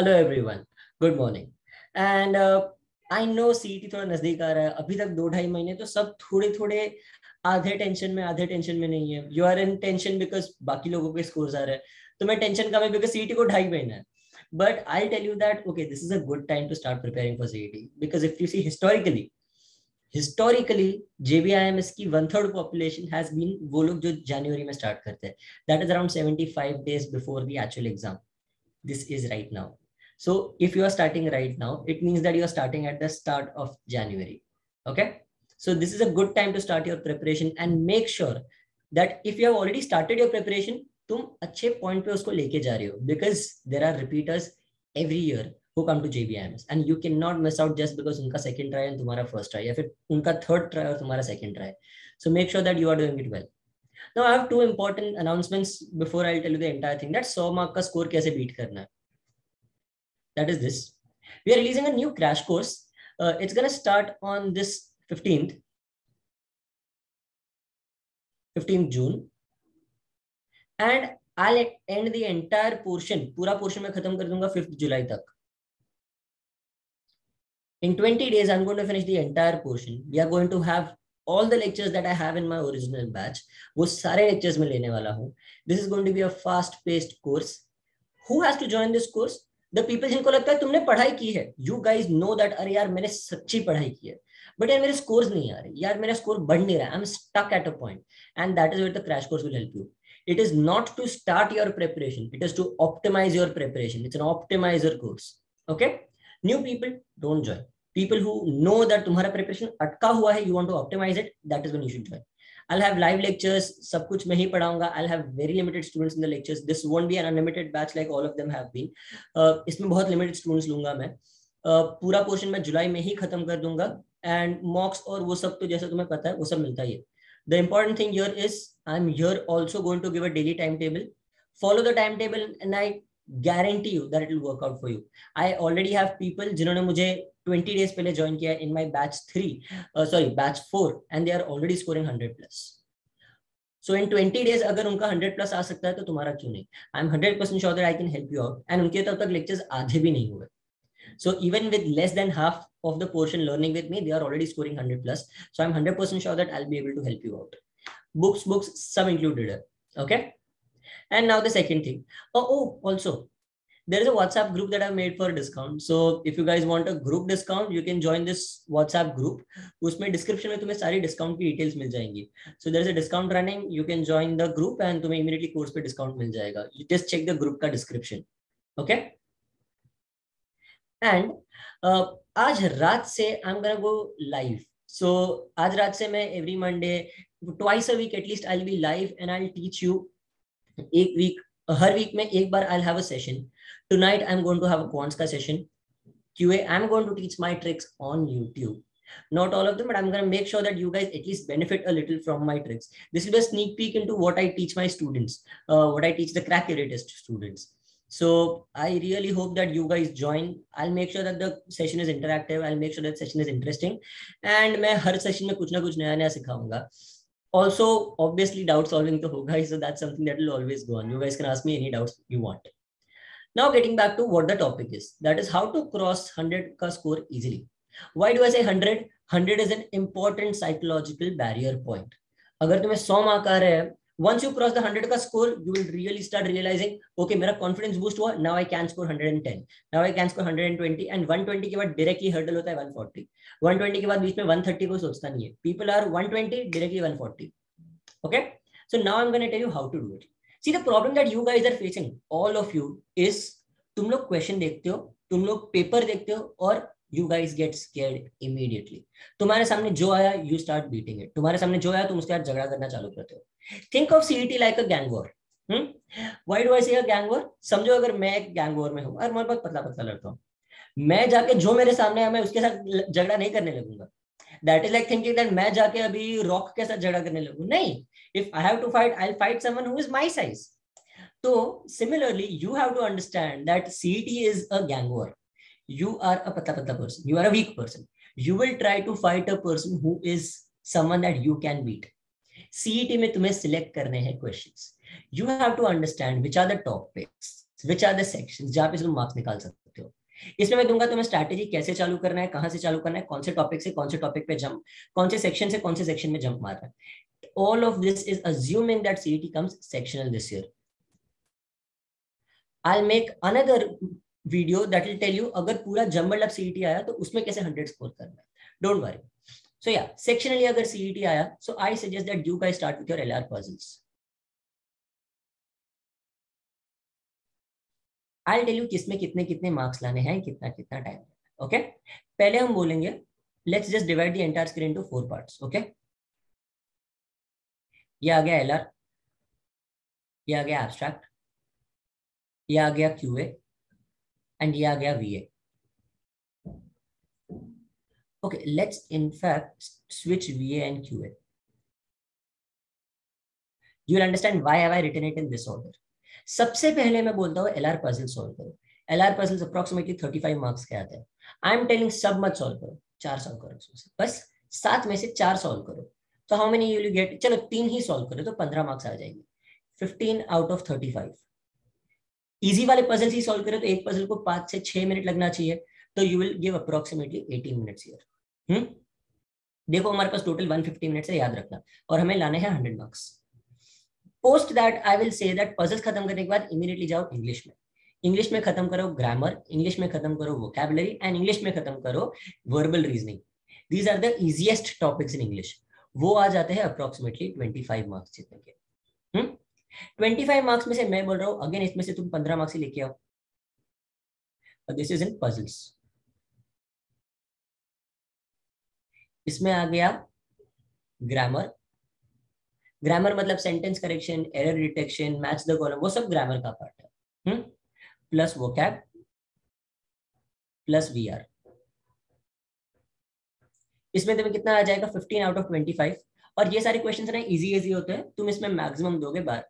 Hello everyone good morning and I know CET थोड़ा नज़दीक आ रहा है। अभी तक दो ढाई महीने तो सब थोड़े थोड़े आधे टेंशन में, आधे टेंशन में नहीं है। You are in tension because बाकी लोगों के स्कोर्स आ रहे हैं। तो मैं टेंशन कम है बिकॉज़ सीईटी को ढाई महीना है। But i'll tell you that, okay, this is a good time to start preparing for cet because if you see historically historically jbims की one third population has been वो लोग जो जनवरी में स्टार्ट करते हैं। That is around 75 days before the actual exam this is right now so if you are starting right now it means that you are starting at the start of january okay so this is a good time to start your preparation and make sure that if you have already started your preparation तुम अच्छे point पे उसको लेके जा रहे हो because there are repeaters every year who come to JBIMS and you can not miss out just because उनका second try एंड तुम्हारा फर्स्ट ट्राई या फिर उनका थर्ड ट्राई और तुम्हारा second try so make sure that you are doing it well Now I have two important announcements before I'll tell you the entire thing. That 100 mark का score कैसे beat करना है. That is this. We are releasing a new crash course. Uh, it's gonna start on this 15th, 15th June. And I and the entire portion पूरा portion में खत्म कर दूँगा fifth जुलाई तक in 20 days i'm going to finish the entire portion we are going to have all the lectures that i have in my original batch wo sare lectures mein lene wala hu this is going to be a fast paced course who has to join this course the people जिनको लगता है तुमने पढ़ाई की है you guys know that अरे यार मैंने सच्ची पढ़ाई की है। बट यार मेरे स्कोर्स नहीं आ रहे। यार मेरा स्कोर बढ़ नहीं रहा I am stuck at a point and that is wait the crash course will help you it is not to start your preparation it is to optimize your preparation it's an optimize your course okay new people don't joy people who know that तुम्हारा preparation अटका हुआ है you want to optimize it that is one you should joy i'll have live lectures sab kuch main hi padhaunga i'll have very limited students in the lectures this won't be an unlimited batch like all of them have been uh, इसमें बहुत limited students लूँगा मैं uh, पूरा portion मैं जुलाई में ही खत्म कर दूँगा एंड मॉक्स और वो सब तो जैसे तुम्हें पता है वो सब मिलता ही है The important thing here is I'm here also going to give a daily timetable. Follow the timetable and I that it will work out for you. I already have people जिन्होंने मुझे 20 days पहले join किया my batch 3, uh, sorry, batch 4 and they are already scoring 100 plus. So in 20 days अगर उनका 100 plus आ सकता है तो तुम्हारा क्यों नहीं? I'm 100% sure that I can help you out. And उनके तब तक lectures आधे भी नहीं हुए. So even with less than half of the portion learning with me, they are already scoring 100 plus. So I'm 100% sure that I'll be able to help you out. Books, books, some included. Okay. And now the second thing. Oh, oh, also, there is a WhatsApp group that I've made for discount. So if you guys want a group discount, you can join this WhatsApp group. उसमें description में तुम्हें सारी discount की details मिल जाएँगी. So there is a discount running. You can join the group and तुम्हें immediately course पे discount मिल जाएगा. You just check the group का description. Okay. And uh, आज रात से I am gonna go live so आज रात से मैं every Monday twice a week at least I be live and I teach you एक वीक हर वीक में एक बार I have a session tonight I am going to have a quants का session QA I'm going to teach my tricks on YouTube. Not all of them, but I'm to make sure that you guys at least benefit a little from my tricks. This will be a sneak peek into what I teach my students, uh, what I teach the crack test students. So I really hope that you guys join. I'll make sure that the session is interactive. I'll make sure that session is interesting. And मैं हर session में कुछ ना कुछ नया नया सिखाऊँगा. Also, obviously, doubt solving to hoga, so that's something that will always go on. You guys can ask me any doubts you want. Now, getting back to what the topic is, that is how to cross 100 ka score easily. Why do I say 100? 100 is an important psychological barrier point. अगर तुम्हें 100 mark आ रहे हैं once you cross the 100 ka score you will really start realizing okay mera confidence boost hua now i can score 110 now i can score 120 and 120 के बाद directly hurdle होता है 140 120 के बाद बीच में 130 को सोचता नहीं है people are 120 directly 140 okay so now i'm going to tell you how to do it see the problem that you guys are facing all of you is तुम लोग क्वेश्चन देखते हो तुम लोग पेपर देखते हो और you guys get scared immediately तुम्हारे सामने जो आया यू स्टार्ट बीटिंग इट तुम्हारे सामने जो आया, तुम उसके साथ झगड़ा करना चालू करते हो. Think of CET like a gang war why do I gang war समझो अगर मैं एक गैंग वॉर में हूँ, और मैं बहुत पतला पतला लड़ता हूँ. मैं जाके जो मेरे सामने है, मैं उसके साथ झगड़ा नहीं करने लगूँगा. That is like thinking that मैं जाके अभी रॉक के साथ झगड़ा करने लगू. नहीं. If I have to fight I fight someone who is my size तो similarly you have to understand that CET is a gang war you are a patla patla person you are a weak person you will try to fight a person who is someone that you can beat CET में तुम्हें select करने हैं questions you have to understand which are the topics which are the section जहाँ पे तुम marks निकाल सकते हो इसमें मैं दूँगा तुम्हें स्ट्रैटेजी कैसे चालू करना है कहाँ से चालू करना है कौन से टॉपिक से कौन से टॉपिक पे जंप कौन से सेक्शन से कौन से सेक्शन में जंप मारना है all of this is assuming that CET comes sectional this year I make another video that will tell you अगर पूरा जम्बल अप सीईटी आया तो उसमें कैसे 100 स्कोर करना है? डोंट वरी सो या सेक्शनली अगर सीईटी आया so I suggest that you guys start with your LR puzzles I tell you किसमें कितने कितने मार्क्स लाने हैं, कितना कितना टाइम ओके पहले हम बोलेंगे let's just divide the entire screen to four parts okay ये आ गया एलआर ये आ गया एब्स्ट्रैक्ट ये आ गया क्यूए एंड ये आ गया वीए okay, let's in fact switch va and qa you will understand why have i written it in this order. सबसे पहले मैं बोलता हूँ एल आर पजल सोल्व करो. L R puzzle approximately thirty five marks के आते हैं. आई एम टेलिंग सब मत सोल्व करो. चार सॉल्व करो बस सात में से चार सॉल्व करो. तो हाउ मेनी यू गेट चलो तीन ही सॉल्व करो तो पंद्रह मार्क्स आ जाएँगे. Fifteen out of thirty five easy वाले पजल ही सॉल्व करो तो एक पजल को पाँच से छह मिनट लगना चाहिए तो you will give approximately eighteen minutes year hmm? देखो हमारे पास टोटल 150 मिनट्स है, याद रखना। और हमें लाने हैं 100 marks post that I will say that puzzles खत्म करने के बाद इमीडिएटली जाओ इंग्लिश में। इंग्लिश में खत्म करो ग्रामर इंग्लिश में खत्म करो वोकेबलरी एंड इंग्लिश में खत्म करो verbal reasoning these are the easiest topics in English वो आ जाते हैं अप्रोक्सीमेटली ट्वेंटी फाइव मार्क्स जितने के। ट्वेंटी फाइव मार्क्स में से मैं बोल रहा हूँ अगेन इसमें से तुम पंद्रह मार्क्स ही लेके आओ। दिस इज़ इन पजल्स इसमें आ गया ग्रामर ग्रामर मतलब sentence correction error detection match the column वो सब ग्रामर का पार्ट है। प्लस वो कैब प्लस वी आर इसमें तुम्हें कितना आ जाएगा? 15 आउट ऑफ़ 25 और ये सारे क्वेश्चन ना इजी इजी होते हैं। तुम इसमें मैक्सिमम दोगे बार।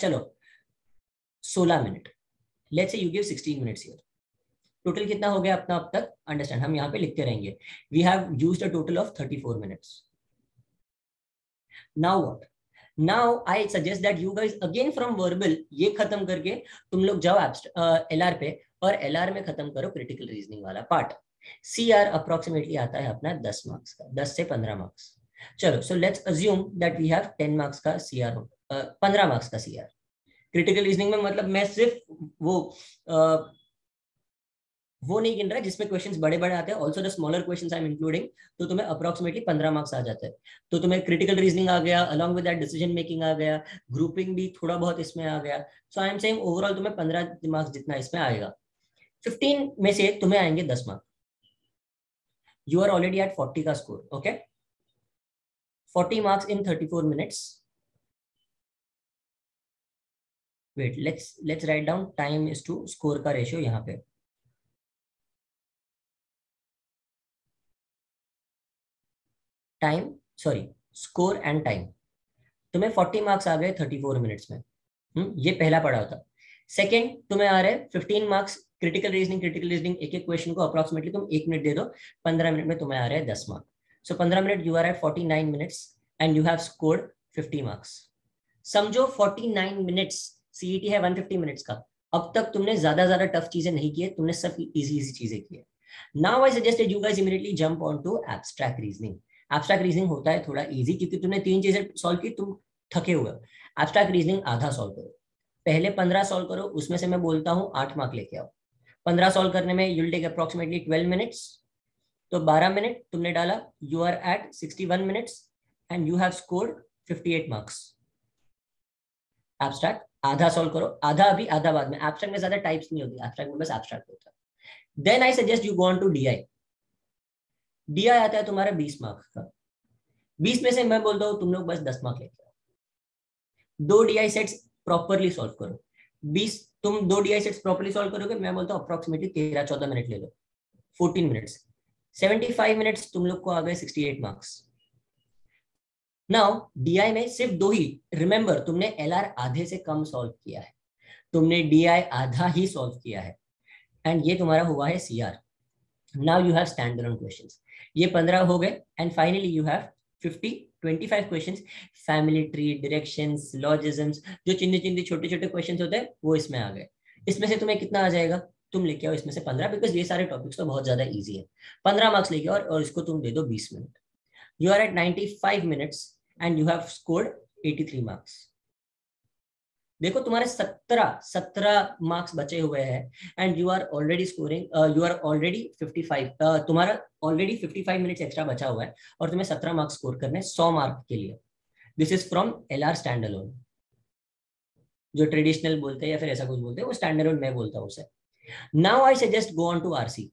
चलो 16 minute. Let's say you give 16 minutes here total कितना हो गया अपना अब तक? अंडरस्टैंड हम यहाँ पे लिखते रहेंगे। We have used a total of 34 minutes now what now I suggest that you guys again from verbal ये खत्म करके तुम लोग जाओ एल आर पे और एल आर में खत्म करो क्रिटिकल रीजनिंग वाला पार्ट सी आर अप्रोक्सीमेटली आता है अपना दस मार्क्स का, दस से पंद्रह मार्क्स चलो so let's assume that we have ten marks का सी आर पंद्रह मार्क्स का सी आर क्रिटिकल रीजनिंग में मतलब मैं सिर्फ़ वो uh, वो नहीं गिन रहा जिसमें क्वेश्चंस बड़े बड़े आते हैं also the smaller questions I am including तो तुम्हें अप्रोक्सीमेटली पंद्रह मार्क्स आ जाते हैं। तो तुम्हें क्रिटिकल रीजनिंग आ गया along with that decision making आ गया ग्रुपिंग भी थोड़ा बहुत इसमें आ गया। So I am saying overall तुम्हें पंद्रह मार्क्स जितना इसमें आएगा। फिफ्टीन में से तुम्हें आएँगे दस marks you are already at forty का score okay forty marks in thirty four minutes wait let's let's write down time is to score का रेशियो यहाँ पे। Time sorry score and time तुम्हें 40 मार्क्स आ गए 34 मिनट्स में। हम्म ये पहला पढ़ा होता सेकेंड तुम्हें आ रहे 15 marks critical reasoning critical reasoning एक एक क्वेश्चन को अप्रोक्सीमेटली तुम एक मिनट दे दो, पंद्रह मिनट में तुम्हें आ रहे हैं दस मार्क सो पंद्रह minute you are at forty nine minutes and you have scored fifty marks समझो फोर्टी नाइन मिनट्स सीईटी है वन फिफ्टी मिनट्स का। अब तक तुमने ज़्यादा ज़्यादा टफ चीज़ें नहीं की है, तुमने सब इजी इजी चीज़ें की है। Now I suggested you guys immediately jump on to abstract reasoning abstract reasoning होता है थोड़ा इजी क्योंकि तुमने तीन चीज़ें सॉल्व की, तुम थके हुए एब्स्ट्रैक्ट रीजनिंग आधा सॉल्व करो। पहले पंद्रह सॉल्व करो, उसमें से मैं बोलता हूँ आठ मार्क लेके आओ। पंद्रह सॉल्व करने में you'll take approximately twelve minutes तो बारह मिनट तुमने डाला you are at sixty one minutes and you have scored fifty eight marks abstract आधा सॉल्व करो, आधा अभी, आधा बाद में। एब्स्ट्रैक्ट में ज़्यादा टाइप्स नहीं होती एब्स्ट्रैक्ट में बस एब्स्ट्रैक्ट होता है। Then I suggest you go to D I D I आता है तुम्हारा बीस मार्क्स का। बीस में से मैं बोलता हूँ, तुम लोग बस दस मार्क लेके आओ। दो D I sets properly solve करो। बीस, तुम दो D I sets properly solve करोगे, मैं बोलता हूँ अप्रोक्सीमेटली तेरह, चौदह मिनट ले लो। Fourteen minutes seventy five minutes तुम लोग को आ गए sixty eight marks now DI में सिर्फ़ दो ही रिमेंबर तुमने एल आर आधे से कम सॉल्व किया है। तुमने डीआई आधा ही सॉल्व किया है। एंड ये तुम्हारा हुआ है C R now you have stand question ये पंद्रह हो गए and finally you have fifty twenty five question family tree direction logisms जो चिन्ह चिन्ह छोटे छोटे क्वेश्चन होते हैं वो इसमें आ गए। इसमें से तुम्हें कितना आ जाएगा? तुम लेके आओ इसमें से पंद्रह बिकॉज़ ये सारे टॉपिक्स तो बहुत ज़्यादा इजी है। पंद्रह मार्क्स लेके और, और इसको तुम दे दो बीस minute you are at ninety five minutes and you have scored eighty three marks देखो, तुम्हारे सत्रह सत्रह मार्क्स बचे हुए हैं and you are already scoring you are already fifty five तुम्हारा already fifty five minutes extra बचा हुआ है, और तुम्हें सत्रह मार्क्स स्कोर करने सौ मार्क के लिए। This is from L R stand alone जो ट्रेडिशनल बोलते हैं या फिर ऐसा कुछ बोलते हैं, वो स्टैंड अलोन मैं बोलता हूँ उसे। Now I suggest go on to RC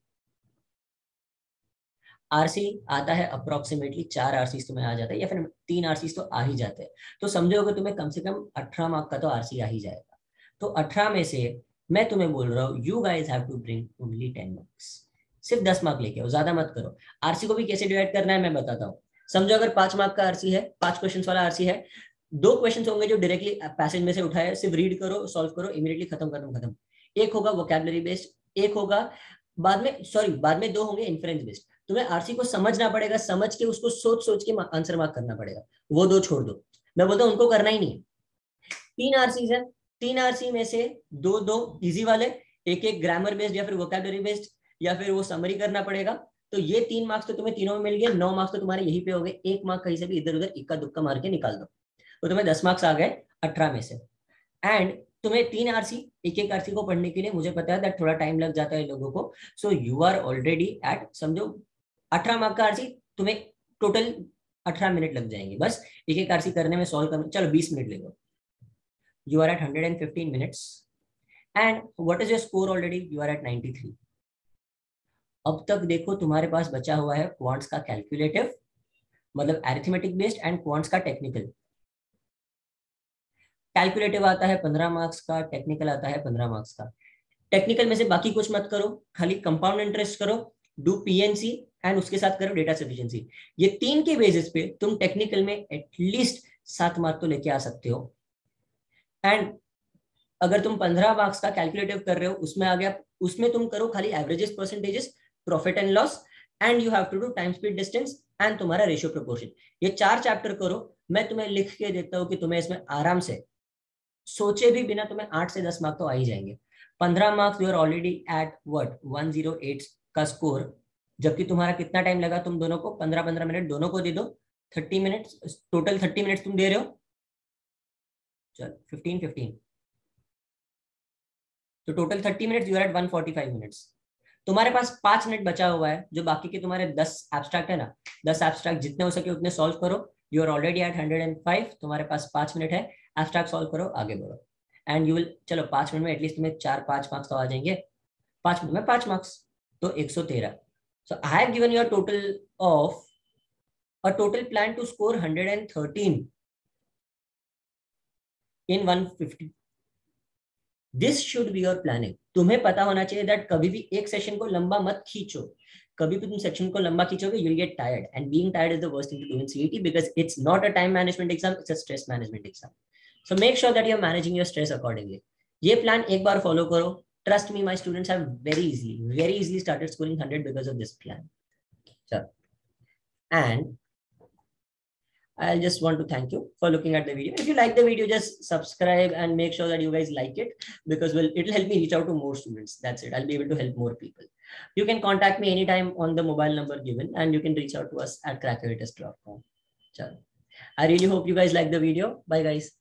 RC आता है अप्रोक्सीमेटली चार आरसी तुम्हें आ जाता है, या फिर तीन आरसी तो आ ही जाते हैं। तो समझो कि तुम्हें कम से कम अठारह मार्क का तो आरसी आ ही जाएगा। तो अठारह में से मैं तुम्हें बोल रहा हूँ यू गाइज़ मार्क्स सिर्फ़ दस मार्क लेके आओ, ज़्यादा मत करो। आरसी को भी कैसे डिवाइड करना है मैं बताता हूँ। समझो अगर पाँच मार्क का आरसी है, पाँच क्वेश्चन वाला आरसी है, दो क्वेश्चन होंगे जो डायरेक्टली पैसेज में से उठाए, सिर्फ़ रीड करो सॉल्व करो इमीडिएटली खत्म खत्म खत्म। एक होगा वोकेबलरी बेस्ड एक होगा बाद में सॉरी बाद में दो होंगे इन्फ्रेंस बेस्ड तुम्हें आरसी को समझना पड़ेगा, समझ के उसको सोच सोच के आंसर मार्क करना पड़ेगा। वो दो छोड़ दो। मैं बोलता हूँ, उनको करना ही नहीं। तीन आरसी है। तीन आरसी में से दो दो इजी वाले एक एक ग्रामर बेस्ड या फिर वोकेबलरी बेस्ड या फिर वो समरी करना पड़ेगा। तो ये तीन मार्क्स तो तुम्हें तीनों में मिल गए, नौ मार्क्स तो तुम्हारे यही पे हो गए। एक मार्क कहीं से भी इधर उधर इक्का दुक्का मार के निकाल दो। तो तुम्हें दस मार्क्स आ गए अठारह में से। एंड तुम्हें तीन आरसी एक एक आरसी को पढ़ने के लिए मुझे पता है थोड़ा टाइम लग जाता है लोगों को। So you are already at समझो अठारह मार्क का आरसी, तुम्हें टोटल अठारह मिनट लग जाएँगे। बस एक एक आरसी करने में सॉल्व करने, चलो बीस मिनट ले लो। You are at hundred and fifteen minutes and what is your score already you are at ninety three अब तक देखो तुम्हारे पास बचा हुआ है क्वांट्स का कैलकुलेटिव मतलब एरिथमेटिक बेस्ड एंड क्वांट्स का टेक्निकल कैलकुलेटिव आता है पंद्रह मार्क्स का टेक्निकल आता है पंद्रह मार्क्स का। टेक्निकल में से बाकी कुछ मत करो, खाली कंपाउंड इंटरेस्ट करो डू पीएनसी एंड उसके साथ करो डेटा सफिशियंसी ये तीन के बेसिस पे तुम टेक्निकल में एटलीस्ट सात मार्क तो लेके आ सकते हो. एंड अगर तुम पंद्रह मार्क्स का कैलकुलेटिव कर रहे हो, उसमें आ गया उसमें तुम करो खाली averages percentages profit and loss and you have to do time speed distance and तुम्हारा रेशियो प्रोपोर्शन ये चार चैप्टर करो, मैं तुम्हें लिख के देता हूँ कि तुम्हें इसमें आराम से, सोचे भी बिना तुम्हें आठ से दस मार्क तो आ ही जाएँगे. पंद्रह marks you are already at what one zero eight का स्कोर जबकि तुम्हारा कितना टाइम लगा? तुम दोनों को पंद्रह पंद्रह मिनट दोनों को दे दो। Thirty minute total thirty minute तुम दे रहे हो। चल फिफ्टीन फिफ्टीन तो total thirty minute you at one forty five minutes तुम्हारे पास पाँच मिनट बचा हुआ है, जो बाकी के तुम्हारे दस एब्स्ट्रैक्ट है ना? दस एब्स्ट्रैक्ट जितने हो सके उतने सॉल्व करो। You are already eight hundred and five तुम्हारे पास पाँच मिनट है। एब्स्ट्रैक्ट सॉल्व करो, आगे बढ़ो। एंड यू विल चलो, पाँच मिनट में एटलीस्ट तुम्हें चार, पाँच मार्क्स तो आ जाएँगे। पाँच मिनट में पाँच मार्क्स तो एक सौ तेरह। Have given your total of a total plan to score hundred and thirteen in one fifty this should be your planning तुम्हें पता होना चाहिए दैट कभी भी एक सेशन को लंबा मत खींचो। कभी भी तुम सेक्शन को लंबा खींचोगे you get tired and being tired is the worst thing to do in CET because it's not a time management exam it's a stress management exam so make sure that you are managing your stress accordingly ये plan एक बार follow करो। Trust me, my students have very easily, very easily started scoring 100 because of this plan. So, And I'll just want to thank you for looking at the video. If you like the video, just subscribe and make sure that you guys like it because well, it'll help me reach out to more students. That's it. I'll be able to help more people. You can contact me anytime on the mobile number given and you can reach out to us at crackovitas.com. So, I really hope you guys like the video. Bye guys.